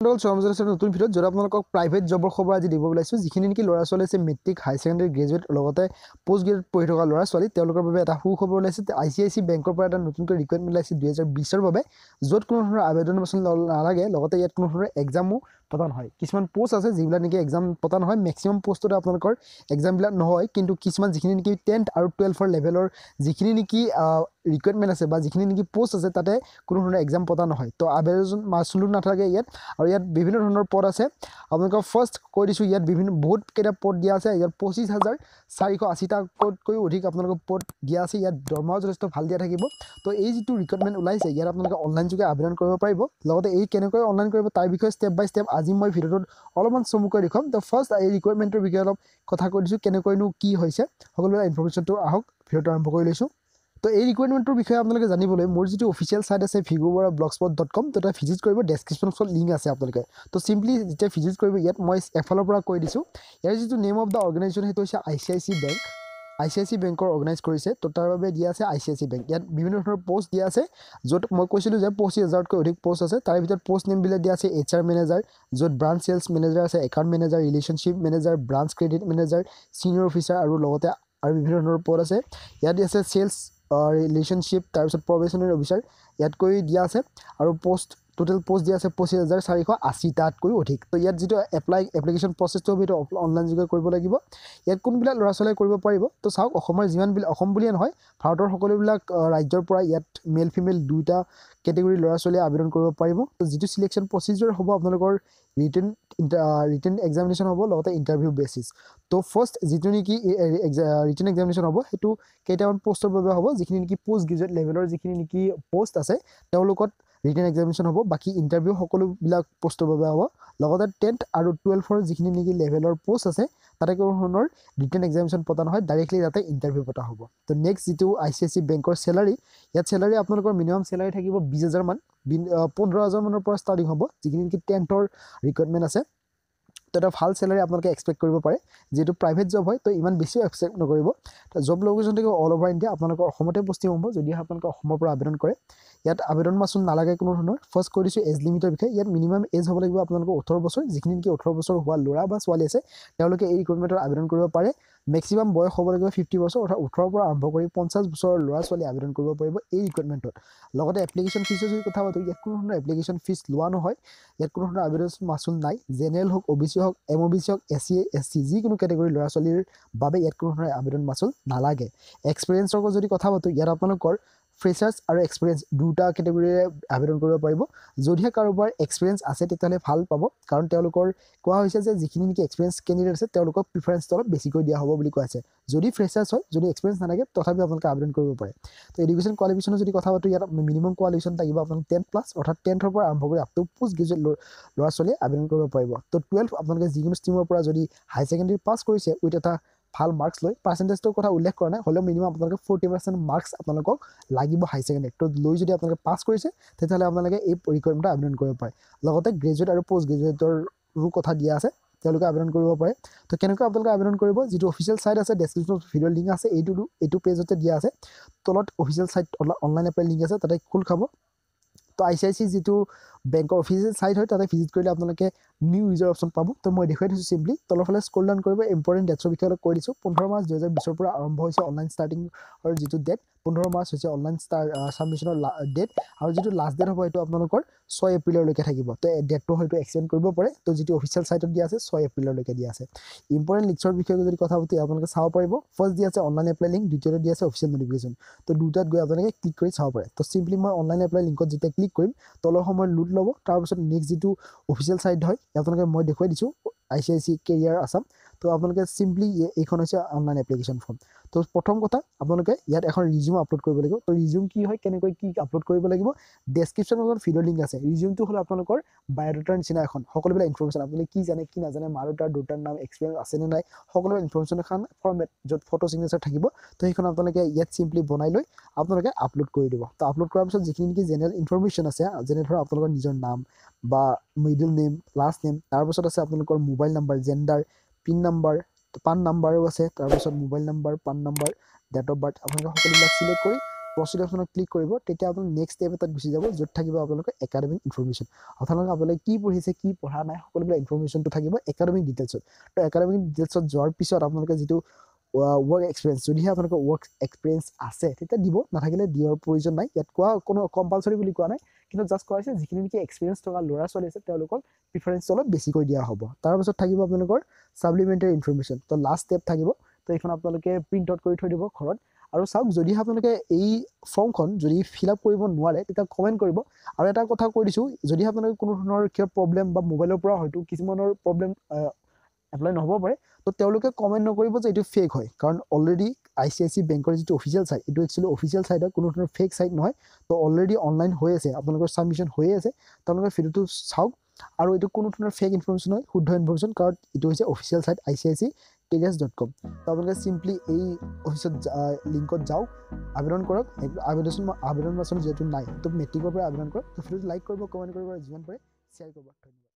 নতুন ভিডিঅ'ত য'ত আপোনালোকক প্ৰাইভেট জবৰ খবৰ আজি দিব ওলাইছোঁ যিখিনি নেকি ল'ৰা ছোৱালী আছে মেট্ৰিক হায়াৰ ছেকেণ্ডেৰী গ্ৰেজুৱেট লগতে পষ্ট গ্ৰেজুৱেট পঢ়ি থকা ল'ৰা ছোৱালী তেওঁলোকৰ বাবে এটা সুখবৰ ওলাইছে। আই চি আই চি বেংকৰ পৰা এটা নতুনকৈ ৰিকুৱাৰমেণ্ট ওলাইছে দুহেজাৰ বিছৰ বাবে য'ত কোনো ধৰণৰ আবেদন বাচন নালাগে লগতে ইয়াত কোনো ধৰণৰ এক্সামো পতা নহয়। কিছুমান পষ্ট আছে যিবিলাক নেকি এক্সাম পতা নহয় মেক্সিমাম পষ্টতে আপোনালোকৰ এক্সামবিলাক নহয় কিন্তু কিছুমান যিখিনি নেকি টেন্থ আৰু টুৱেলভৰ লেভেলৰ যিখিনি নেকি ৰিকুৱাৰমেণ্ট আছে বা যিখিনি নেকি পষ্ট আছে তাতে কোনো ধৰণৰ এক্সাম পতা নহয়। তো আবেদন মাচুলো নাথাকে ইয়াত আৰু ইয়াত বিভিন্ন ধৰণৰ পদ আছে। আপোনালোকক ফাৰ্ষ্ট কৈ দিছোঁ ইয়াত বিভিন্ন বহুতকেইটা পদ দিয়া আছে। ইয়াত পঁচিছ হাজাৰ চাৰিশ আশীটাতকৈও অধিক আপোনালোকক পদ দিয়া আছে। ইয়াত দৰমহাও যথেষ্ট ভাল দিয়া থাকিব। তো এই যিটো ৰিক্ৰুইটমেণ্ট ওলাইছে ইয়াত আপোনালোকে অনলাইন যোগে আবেদন কৰিব পাৰিব। লগতে এই কেনেকৈ অনলাইন কৰিব তাৰ বিষয়ে ষ্টেপ বাই ষ্টেপ আজি মই ভিডিঅ'টোত অলপমান চমুকৈ দেখুৱাম। তো ফাৰ্ষ্ট এই ৰিকুৱাৰমেণ্টৰ বিষয়ে অলপ কথা কৈ দিছোঁ কেনেকৈনো কি হৈছে। সকলোবিলাক ইনফৰ্মেশ্যনটো আহক ভিডিঅ'টো আৰম্ভ কৰি লৈছোঁ। তো এই ৰিকুৱাৰমেণ্টৰ বিষয়ে আপোনালোকে জানিবলৈ মোৰ যিটো অফিচিয়েল চাইট আছে ভিগো Bora blog spot dot com তাতে ভিজিট কৰিব ডেছক্ৰিপশ্যনত লিংক আছে আপোনালোকে। তো চিম্পলি যেতিয়া ভিজিট কৰিব ইয়াত মই এফালৰ পৰা কৈ দিছোঁ। ইয়াৰ যিটো নেম অফ দ্য অৰ্গেনাইজেশ্যন সেইটো হৈছে I C I C bank I C I C বেংকৰ অৰ্গেনাইজ কৰিছে তো তাৰ বাবে দিয়া আছে I C I C bank ইয়াত বিভিন্ন ধৰণৰ পষ্ট দিয়া আছে য'ত মই কৈছিলোঁ যে পঁচিছ হাজাৰতকৈ অধিক পষ্ট আছে। তাৰে ভিতৰত পষ্ট নেমবিলাক দিয়া আছে এইচ আৰ মেনেজাৰ য'ত ব্ৰাঞ্চ চেলছ মেনেজাৰ আছে account manager relationship manager branch credit manager senior officer আৰু লগতে আৰু বিভিন্ন ধৰণৰ পদ আছে। ইয়াত আছে চেলছ ৰিলেশ্যনশ্বিপ তাৰপিছত প্ৰবেশ্যনেৰী অফিচাৰ ইয়াতকৈ দিয়া আছে আৰু পষ্ট টোটেল পষ্ট দিয়া আছে পঁচিছ হাজাৰ চাৰিশ আশীটাতকৈও অধিক। তো ইয়াত যিটো এপ্লাই এপ্লিকেশ্যন প্ৰচেছটো হ'ব সেইটো অনলাইন যোগে কৰিব লাগিব। ইয়াত কোনবিলাক ল'ৰা ছোৱালীয়ে কৰিব পাৰিব? তো চাওক অসমৰ যিমানবিলাক অসম বুলিয়ে নহয় ভাৰতৰ সকলোবিলাক ৰাজ্যৰ পৰা ইয়াত মেল ফিমেল দুয়োটা কেটেগৰী ল'ৰা ছোৱালীয়ে আবেদন কৰিব পাৰিব। তো যিটো চিলেকশ্যন প্ৰচিডিউৰ হ'ব আপোনালোকৰ ৰিটেন ৰিটেন এক্সামিনেশ্যন হ'ব লগতে ইণ্টাৰভিউ বেচিছ তো ফাৰ্ষ্ট যিটো নেকি ৰিটেন এক্সামিনেশ্যন হ'ব সেইটো কেইটামান পষ্টৰ বাবে হ'ব যিখিনি নেকি পষ্ট গ্ৰেজুৱেট লেভেলৰ যিখিনি নেকি পষ্ট আছে তেওঁলোকত ৰিটেন এক্সামিনেশ্যন হ'ব বাকী ইণ্টাৰভিউ সকলোবিলাক পষ্টৰ বাবে হ'ব। লগতে টেন্থ আৰু টুৱেলভৰ যিখিনি নেকি লেভেলৰ পষ্ট আছে তাতে কোনো ধৰণৰ ৰিটেন এক্সামিনেশ্যন পতা নহয় ডাইৰেক্টলি তাতে ইণ্টাৰভিউ পতা হ'ব। তো নেক্সট যিটো আই চি আই চি বেংকৰ চেলাৰী ইয়াত চেলাৰী আপোনালোকৰ মিনিমাম চেলাৰী থাকিব বিছ হাজাৰমান পোন্ধৰ হাজাৰমানৰ পৰা ষ্টাৰ্টিং হ'ব যিখিনি নেকি টেন্থৰ ৰিকুৱাৰমেণ্ট আছে। তো এটা ভাল চেলাৰী আপোনালোকে এক্সপেক্ট কৰিব পাৰে। যিহেতু প্ৰাইভেট জব হয় তো ইমান বেছিও এক্সপেক্ট নকৰিব। জব লোকেশ্যন থাকিব অল অভাৰ ইণ্ডিয়া আপোনালোকৰ অসমতে পষ্টিং হ'ব। যদিহে আপোনালোকে অসমৰ পৰা আবেদন কৰে। ইয়াত আবেদন মাচুল নালাগে কোনো ধৰণৰ। ফাৰ্ষ্ট কৈ দিছোঁ এজ লিমিটৰ বিষয়ে। ইয়াত মিনিমাম এজ হ'ব লাগিব আপোনালোকৰ ওঠৰ বছৰ। যিখিনি নেকি ওঠৰ বছৰ হোৱা ল'ৰা বা ছোৱালী আছে তেওঁলোকে এই ৰিক্ৰুইটমেণ্টত আবেদন কৰিব পাৰে। মেক্সিমাম বয়স হ'ব লাগিব ফিফটি বছৰ অৰ্থাৎ ওঠৰৰ পৰা আৰম্ভ কৰি পঞ্চাছ বছৰৰ ল'ৰা ছোৱালী আবেদন কৰিব পাৰিব এই ৰিক্ৰুইটমেণ্টত লগতে এপ্লিকেশ্যন ফিজৰ যদি কথা পাতোঁ ইয়াত কোনো ধৰণৰ এপ্লিকেশ্যন ফিজ লোৱা নহয়। ইয়াত কোনো ধৰণৰ আবেদন মাচুল নাই। জেনেৰেল হওক অ' বি চি হওক এম অ' বি চি হওক এছ চি এছ চি যিকোনো কেটেগৰীৰ ল'ৰা ছোৱালীৰ বাবে ইয়াত কোনো ধৰণৰ আবেদন মাচুল নালাগে। এক্সপিৰিয়েঞ্চৰ যদি কথা পাতোঁ ইয়াত আপোনালোকৰ ফ্ৰেচাৰ্ছ আৰু এক্সপিৰিয়েঞ্চ দুটা কেটেগৰীৰে আবেদন কৰিব পাৰিব। যদিহে কাৰোবাৰ এক্সপিৰিয়েঞ্চ আছে তেতিয়াহ'লে ভাল পাব। কাৰণ তেওঁলোকৰ কোৱা হৈছে যে যিখিনি নেকি এক্সপিৰিয়েঞ্চ কেণ্ডিডেট আছে তেওঁলোকক প্ৰিফাৰেঞ্চটো অলপ বেছিকৈ দিয়া হ'ব বুলি কোৱা হৈছে। যদি ফ্ৰেচাৰ্ছ হয় যদি এক্সপিৰিয়েঞ্চ নালাগে তথাপিও আপোনালোকে আবেদন কৰিব পাৰে। তো এডুকেশ্যন কোৱালিফিকেশ্যনৰ যদি কথা পাতোঁ ইয়াত মিনিমাম কোৱালিফিকেশ্যন থাকিব আপোনালোক টেন প্লাছ অৰ্থাৎ টেন্থৰ পৰা আৰম্ভ কৰি আপ টু পোষ্ট গ্ৰেজুৱেট ল'ৰা ছোৱালীয়ে আবেদন কৰিব পাৰিব। তো টুৱেলভ আপোনালোকে যিকোনো ষ্ট্ৰীমৰ পৰা যদি হায়াৰ ছেকেণ্ডেৰী পাছ কৰিছে উইথ এটা ভাল মাৰ্কছ লৈ পাৰ্চেণ্টেজটোৰ কথা উল্লেখ কৰা নাই হ'লেও মিনিমাম আপোনালোকে ফৰ্টি পাৰ্চেণ্ট মাৰ্কছ আপোনালোকক লাগিব হাই ছেকেণ্ডেৰী তো লৈ যদি আপোনালোকে পাছ কৰিছে তেতিয়াহ'লে আপোনালোকে এই ৰিকুৱাৰমেণ্টত আবেদন কৰিব পাৰে। লগতে গ্ৰেজুৱেট আৰু পষ্ট গ্ৰেজুৱেটৰো কথা দিয়া আছে তেওঁলোকে আবেদন কৰিব পাৰে। তো কেনেকৈ আপোনালোকে আবেদন কৰিব? যিটো অফিচিয়েল চাইট আছে ডেছক্ৰিপশ্যনত ভিডিঅ' লিংক আছে এইটো এইটো পেজতে দিয়া আছে। তলত official site online apply link আছে তাতে খোল খাব। তো আই চি আই চি যিটো বেংকৰ অফিচিয়েল চাইট হয় তাতে ভিজিট কৰিলে আপোনালোকে নিউ ইউজাৰ অপশ্যন পাব। তো মই দেখুৱাই দিছোঁ চিম্পলি তলৰফালে স্কল ডাউন কৰিব ইম্পৰ্টেণ্ট ডেটছৰ বিষয়ে অলপ কৈ দিছোঁ। পোন্ধৰ মাৰ্চ দুহেজাৰ বিছৰ পৰা আৰম্ভ হৈছে অনলাইন ষ্টাৰ্টিঙৰ যিটো ডেট পোন্ধৰ মাৰ্চ হৈছে অনলাইন ষ্টাৰ ছাবমিশ্যনৰ ডেট আৰু যিটো লাষ্ট ডেট হ'ব সেইটো আপোনালোকৰ ছয় এপ্ৰিললৈকে থাকিব। তো ডেটটো হয়তো এক্সটেণ্ড কৰিব পাৰে তো যিটো অফিচিয়েল চাইটত দিয়া আছে ছয় এপ্ৰিললৈকে দিয়া আছে। ইম্পৰ্টেণ্ট লিংকছৰ বিষয়ে যদি কথা পাতি আপোনালোকে চাব পাৰিব। ফাৰ্ষ্ট দিয়া আছে অনলাইন এপ্লাই লিংক দ্বিতীয়তে দিয়া আছে অফিচিয়েল নটিফিকেশ্যন তো দুটাত গৈ আপোনালোকে ক্লিক কৰি চাব পাৰে। তো চিম্পলি মই অনলাইন এপ্লাই লিংকত যেতিয়া ক্লিক কৰিম তলৰ সময়ত লোড ল'ব। তাৰপিছত নেক্সট যিটো অফিচিয়েল চাইট হয় আপোনালোকে মই দেখুৱাই দিছোঁ। I C I C career Assam তো আপোনালোকে চিম্পলি এইখন হৈছে অনলাইন এপ্লিকেশ্যন ফৰ্ম তো প্ৰথম কথা আপোনালোকে ইয়াত এখন ৰিজিউম আপলোড কৰিব লাগিব। তো ৰিজিউম কি হয় কেনেকৈ কি আপলোড কৰিব লাগিব ডেছক্ৰিপশ্যনত ভিডিঅ' লিংক আছে। ৰিজিউমটো হ'ল আপোনালোকৰ বায়'ডাটাৰ নিচিনা এখন। সকলোবিলাক ইনফৰ্মেশ্যন আপুনি কি জানে কি নাজানে মা দেউতাৰ দেউতাৰ নাম এক্সপিৰিয়েঞ্চ আছেনে নাই সকলো ইনফৰ্মেশ্যন এখন ফৰ্মেট য'ত ফটো চিগনেচাৰ থাকিব তো সেইখন আপোনালোকে ইয়াত চিম্পলি বনাই লৈ আপোনালোকে আপলোড কৰি দিব। তো আপলোড কৰাৰ পিছত যিখিনি নেকি জেনেৰেল ইনফৰ্মেশ্যন আছে যেনে ধৰক আপোনালোকৰ নিজৰ নাম বা মিডল নেম লাষ্ট নেম তাৰপাছত আছে আপোনালোকৰ mobile number gender pin number PAN নাম্বাৰো আছে তাৰপিছত mobile number PAN number date of birth আপোনালোকে সকলোবিলাক চিলেক্ট কৰি প্ৰচিড অপশ্যনত ক্লিক কৰিব তেতিয়া আপোনালোকে নেক্সট ষ্টেপ এটাত গুচি যাব য'ত থাকিব আপোনালোকৰ একাডেমিক ইনফৰ্মেশ্যন আপোনালোকে আপোনালোকে কি পঢ়িছে কি পঢ়া নাই সকলোবিলাক ইনফৰ্মেশ্যনটো থাকিব একাডেমিক ডিটেইলছত তো। একাডেমিক ডিটেইলছত যোৱাৰ পিছত আপোনালোকে যিটো ৱৰ্ক এক্সপিৰিয়েঞ্চ যদিহে আপোনালোকৰ ৱৰ্ক এক্সপিৰিয়েঞ্চ আছে তেতিয়া দিব নাথাকিলে দিয়াৰ প্ৰয়োজন নাই। ইয়াত কোৱা কোনো কম্পালচৰি বুলি কোৱা নাই কিন্তু জাষ্ট কোৱা হৈছে যিখিনি নেকি এক্সপিৰিয়েঞ্চ থকা ল'ৰা ছোৱালী আছে তেওঁলোকক প্ৰিফাৰেঞ্চটো অলপ বেছিকৈ দিয়া হ'ব। তাৰপাছত থাকিব আপোনালোকৰ ছাপ্লিমেণ্টাৰী ইনফৰ্মেশ্যন তো লাষ্ট ষ্টেপ থাকিব তো এইখন আপোনালোকে প্ৰিণ্ট আউট কৰি থৈ দিব ঘৰত। আৰু চাওক যদিহে আপোনালোকে এই ফৰ্মখন যদি ফিল আপ কৰিব নোৱাৰে তেতিয়া কমেণ্ট কৰিব। আৰু এটা কথা কৈ দিছোঁ যদিহে আপোনালোকে কোনো ধৰণৰ কিবা প্ৰব্লেম বা মোবাইলৰ পৰা হয়তো কিছুমানৰ প্ৰব্লেম এপ্লাই নহ'ব পাৰে তো তেওঁলোকে কমেণ্ট নকৰিব যে এইটো ফেক হয়। কাৰণ already I C I C বেংকৰ যিটো অফিচিয়েল ছাইট এইটো একচুৱেলি অফিচিয়েল ছাইট হয় কোনো ধৰণৰ ফেক ছাইট নহয়। তো অলৰেডি অনলাইন হৈ আছে আপোনালোকৰ ছাবমিশ্যন হৈয়ে আছে। তেওঁলোকে ভিডিঅ'টো চাওক। আৰু এইটো কোনো ধৰণৰ ফেক ইনফৰ্মেশ্যন হয় শুদ্ধ ইনফৰ্মেশ্যন কাৰণ এইটো হৈছে official site I C I C careers dot com তো আপোনালোকে চিম্পলি এই অফিচত লিংকত যাওক আবেদন কৰক। আবেদন আবেদন বাচন যিহেতু নাই তো মেট্ৰিকৰ পৰা আবেদন কৰক। তো ভিডিঅ'টো লাইক কৰিব কমেণ্ট কৰিব যিমান পাৰে শ্বেয়াৰ কৰিব। ধন্যবাদ।